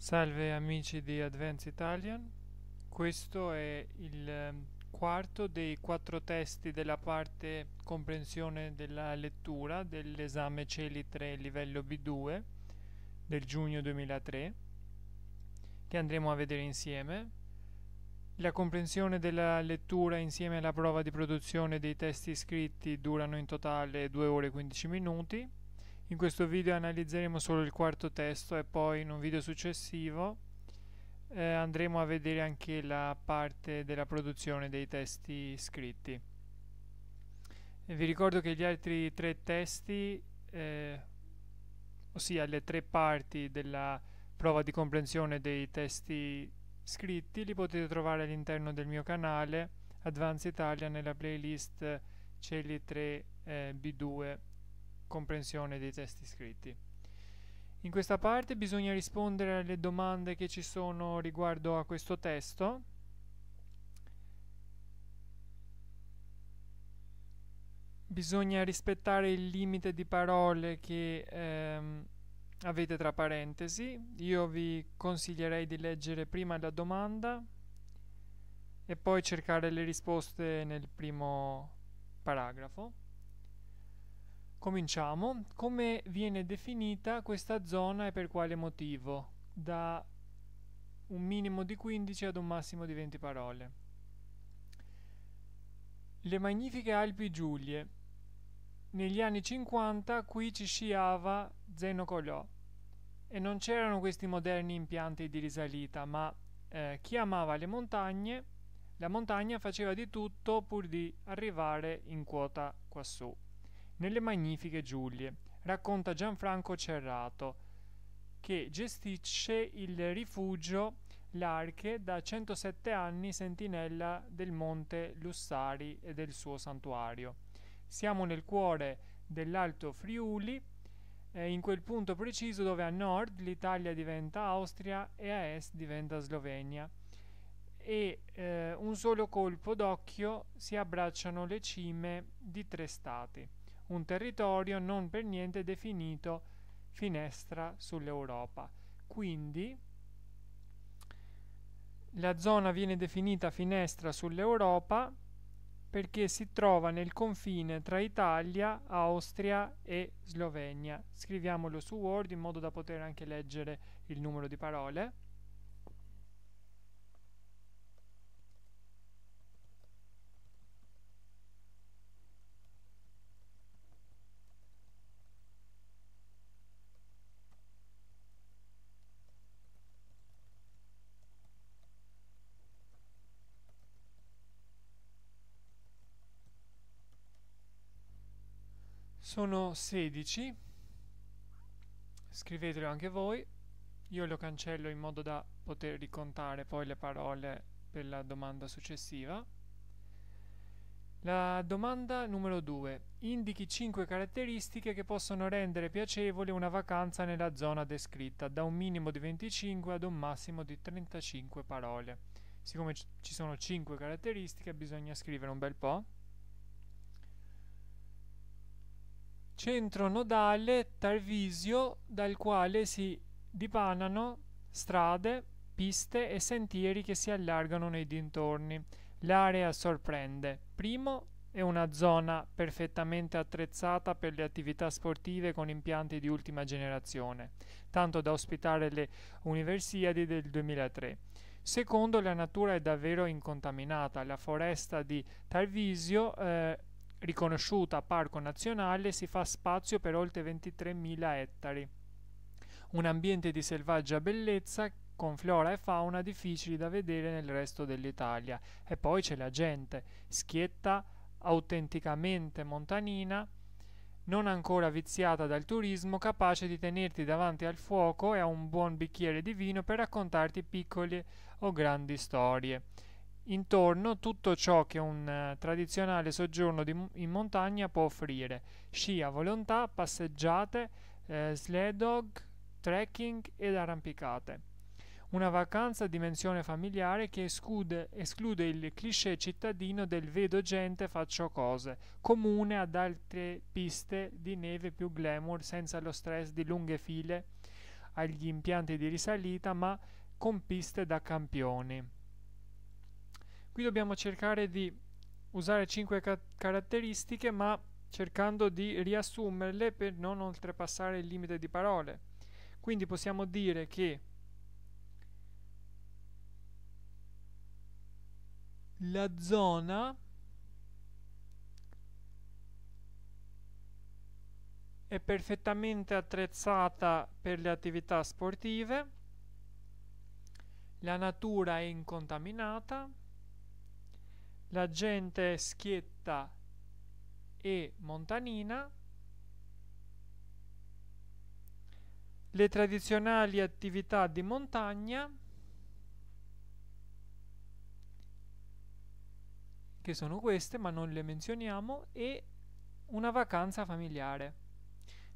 Salve amici di Advance Italian, questo è il ehm, quarto dei quattro testi della parte comprensione della lettura dell'esame CELI 3 livello B2 del giugno 2003 che andremo a vedere insieme. La comprensione della lettura insieme alla prova di produzione dei testi scritti durano in totale 2 ore e 15 minuti in questo video analizzeremo solo il quarto testo e poi in un video successivo eh, andremo a vedere anche la parte della produzione dei testi scritti. E vi ricordo che gli altri tre testi, eh, ossia le tre parti della prova di comprensione dei testi scritti, li potete trovare all'interno del mio canale Advance Italia nella playlist Celi 3 eh, B2 comprensione dei testi scritti. In questa parte bisogna rispondere alle domande che ci sono riguardo a questo testo. Bisogna rispettare il limite di parole che ehm, avete tra parentesi. Io vi consiglierei di leggere prima la domanda e poi cercare le risposte nel primo paragrafo. Cominciamo. Come viene definita questa zona e per quale motivo? Da un minimo di 15 ad un massimo di 20 parole. Le magnifiche Alpi Giulie. Negli anni 50 qui ci sciava Zeno Colò e non c'erano questi moderni impianti di risalita, ma eh, chi amava le montagne, la montagna faceva di tutto pur di arrivare in quota quassù nelle magnifiche Giulie, racconta Gianfranco Cerrato, che gestisce il rifugio L'Arche da 107 anni sentinella del monte Lussari e del suo santuario. Siamo nel cuore dell'Alto Friuli, eh, in quel punto preciso dove a nord l'Italia diventa Austria e a est diventa Slovenia e eh, un solo colpo d'occhio si abbracciano le cime di tre stati un territorio non per niente definito finestra sull'Europa. Quindi la zona viene definita finestra sull'Europa perché si trova nel confine tra Italia, Austria e Slovenia. Scriviamolo su Word in modo da poter anche leggere il numero di parole. Sono 16. Scrivetelo anche voi. Io lo cancello in modo da poter ricontare poi le parole per la domanda successiva. La domanda numero 2. Indichi 5 caratteristiche che possono rendere piacevole una vacanza nella zona descritta, da un minimo di 25 ad un massimo di 35 parole. Siccome ci sono 5 caratteristiche bisogna scrivere un bel po'. Centro nodale Tarvisio dal quale si dipanano strade, piste e sentieri che si allargano nei dintorni. L'area sorprende. Primo, è una zona perfettamente attrezzata per le attività sportive con impianti di ultima generazione, tanto da ospitare le Universiadi del 2003. Secondo, la natura è davvero incontaminata. La foresta di Tarvisio eh, riconosciuta parco nazionale, si fa spazio per oltre 23.000 ettari. Un ambiente di selvaggia bellezza con flora e fauna difficili da vedere nel resto dell'Italia. E poi c'è la gente, schietta, autenticamente montanina, non ancora viziata dal turismo, capace di tenerti davanti al fuoco e a un buon bicchiere di vino per raccontarti piccole o grandi storie intorno tutto ciò che un uh, tradizionale soggiorno di, in montagna può offrire: sci a volontà, passeggiate, eh, sled dog, trekking ed arrampicate. Una vacanza a dimensione familiare che esclude, esclude il cliché cittadino del vedo gente faccio cose, comune ad altre piste di neve più glamour senza lo stress di lunghe file agli impianti di risalita, ma con piste da campioni. Qui dobbiamo cercare di usare 5 ca caratteristiche, ma cercando di riassumerle per non oltrepassare il limite di parole. Quindi possiamo dire che la zona è perfettamente attrezzata per le attività sportive, la natura è incontaminata, la gente schietta e montanina, le tradizionali attività di montagna, che sono queste ma non le menzioniamo, e una vacanza familiare.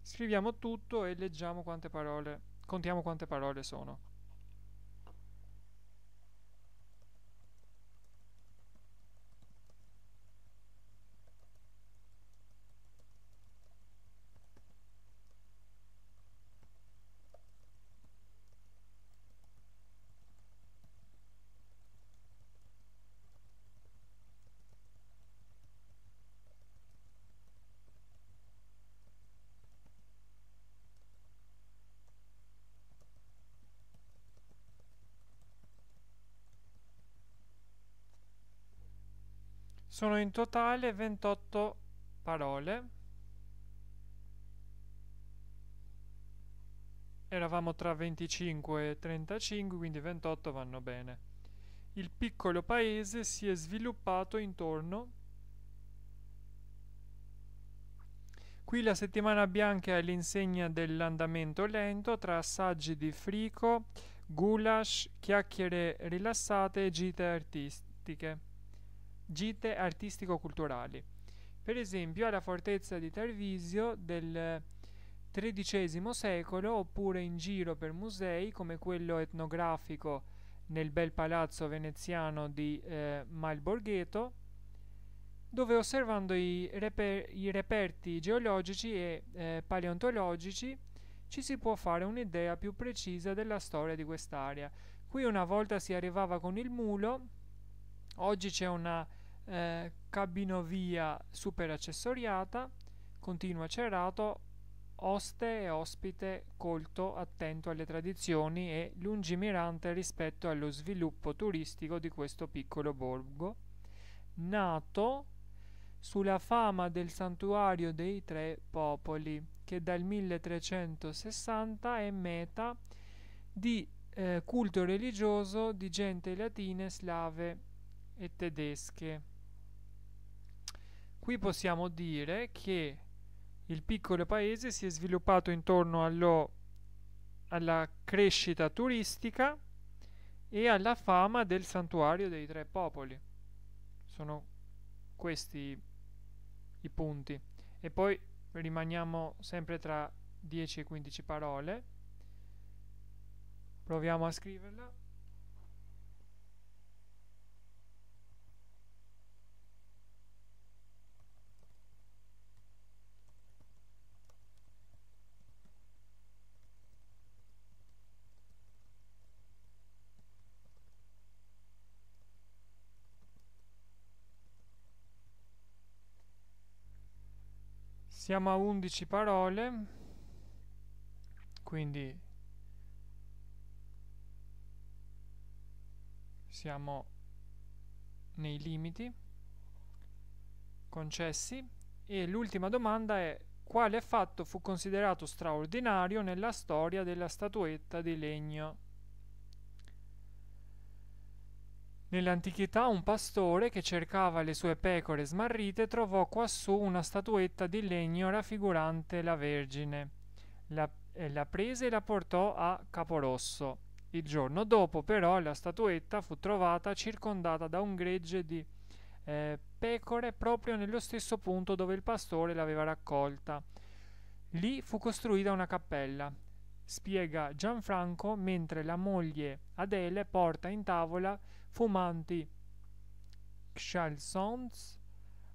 Scriviamo tutto e leggiamo quante parole, contiamo quante parole sono. Sono in totale 28 parole. Eravamo tra 25 e 35, quindi 28 vanno bene. Il piccolo paese si è sviluppato intorno Qui la settimana bianca è all'insegna dell'andamento lento tra assaggi di frico, goulash, chiacchiere rilassate e gite artistiche gite artistico-culturali. Per esempio alla fortezza di Tarvisio del XIII secolo oppure in giro per musei come quello etnografico nel bel palazzo veneziano di eh, Malborgheto dove osservando i, reper i reperti geologici e eh, paleontologici ci si può fare un'idea più precisa della storia di quest'area. Qui una volta si arrivava con il mulo Oggi c'è una eh, cabinovia super accessoriata, continua cerrato, oste e ospite colto, attento alle tradizioni e lungimirante rispetto allo sviluppo turistico di questo piccolo borgo, nato sulla fama del santuario dei tre popoli, che dal 1360 è meta di eh, culto religioso di gente latine, slave e tedesche. Qui possiamo dire che il piccolo paese si è sviluppato intorno allo, alla crescita turistica e alla fama del santuario dei tre popoli. Sono questi i punti. E poi rimaniamo sempre tra 10 e 15 parole. Proviamo a scriverla. Siamo a 11 parole, quindi siamo nei limiti concessi. E l'ultima domanda è quale fatto fu considerato straordinario nella storia della statuetta di legno Nell'antichità un pastore che cercava le sue pecore smarrite trovò quassù una statuetta di legno raffigurante la Vergine. La, la prese e la portò a Caporosso. Il giorno dopo però la statuetta fu trovata circondata da un gregge di eh, pecore proprio nello stesso punto dove il pastore l'aveva raccolta. Lì fu costruita una cappella. Spiega Gianfranco mentre la moglie Adele porta in tavola fumanti chalsons,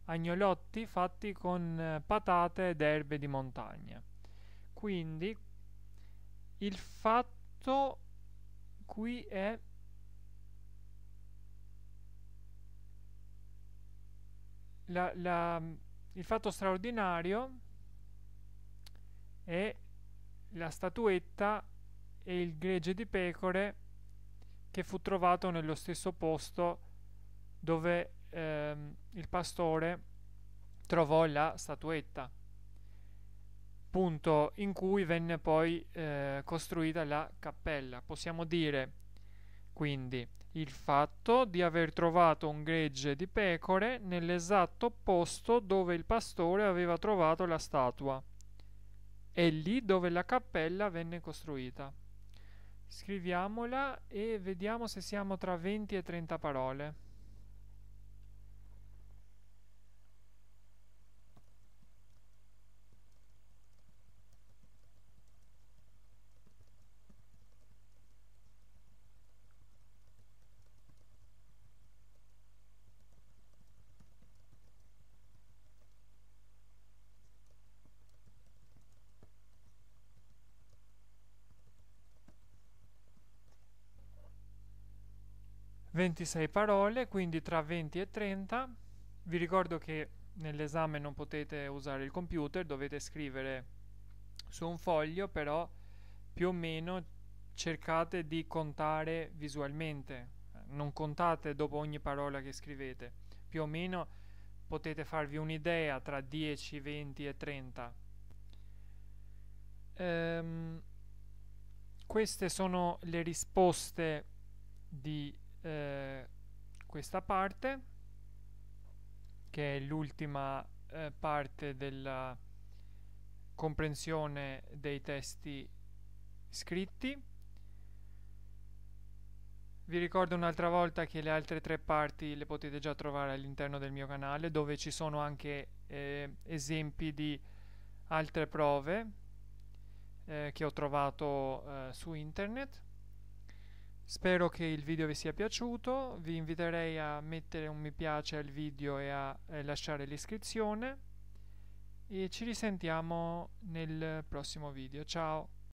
agnolotti fatti con eh, patate ed erbe di montagna. Quindi il fatto qui è la, la, il fatto straordinario è la statuetta e il gregge di pecore che fu trovato nello stesso posto dove ehm, il pastore trovò la statuetta punto in cui venne poi eh, costruita la cappella. Possiamo dire quindi il fatto di aver trovato un gregge di pecore nell'esatto posto dove il pastore aveva trovato la statua è lì dove la cappella venne costruita. Scriviamola e vediamo se siamo tra 20 e 30 parole 26 parole, quindi tra 20 e 30. Vi ricordo che nell'esame non potete usare il computer, dovete scrivere su un foglio, però più o meno cercate di contare visualmente, non contate dopo ogni parola che scrivete, più o meno potete farvi un'idea tra 10, 20 e 30. Ehm, queste sono le risposte di eh, questa parte che è l'ultima eh, parte della comprensione dei testi scritti. Vi ricordo un'altra volta che le altre tre parti le potete già trovare all'interno del mio canale dove ci sono anche eh, esempi di altre prove eh, che ho trovato eh, su internet Spero che il video vi sia piaciuto, vi inviterei a mettere un mi piace al video e a eh, lasciare l'iscrizione e ci risentiamo nel prossimo video. Ciao!